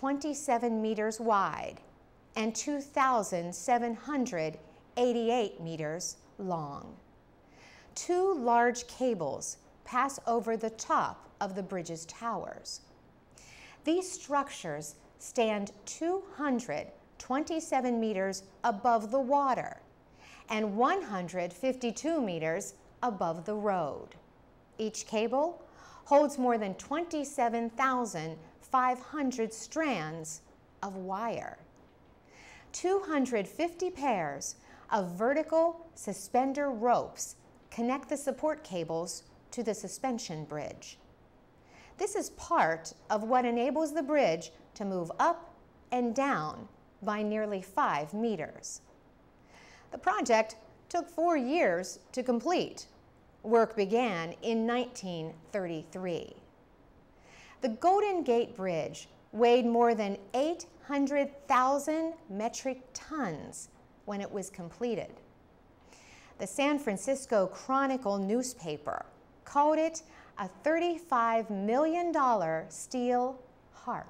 27 meters wide and 2,788 meters long. Two large cables pass over the top of the bridge's towers. These structures stand 227 meters above the water and 152 meters above the road. Each cable holds more than 27,500 strands of wire. 250 pairs of vertical suspender ropes connect the support cables to the suspension bridge. This is part of what enables the bridge to move up and down by nearly five meters. The project took four years to complete. Work began in 1933. The Golden Gate Bridge weighed more than 800,000 metric tons when it was completed. The San Francisco Chronicle newspaper called it a $35 million steel harp.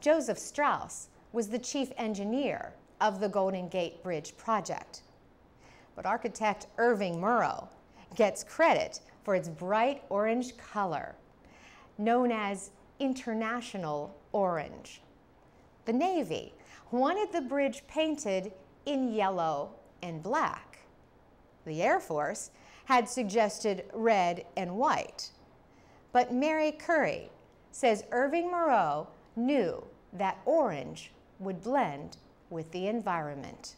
Joseph Strauss was the chief engineer of the Golden Gate Bridge project. But architect Irving Morrow gets credit for its bright orange color, known as international orange. The Navy wanted the bridge painted in yellow and black. The Air Force had suggested red and white. But Mary Currie says Irving Morrow knew that orange would blend with the environment.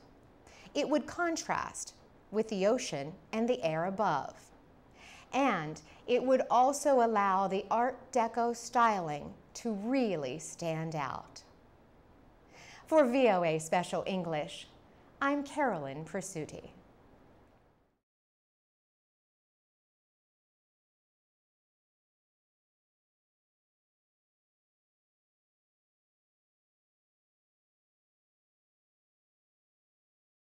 It would contrast with the ocean and the air above. And it would also allow the Art Deco styling to really stand out. For VOA Special English, I'm Carolyn Presutti.